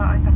but I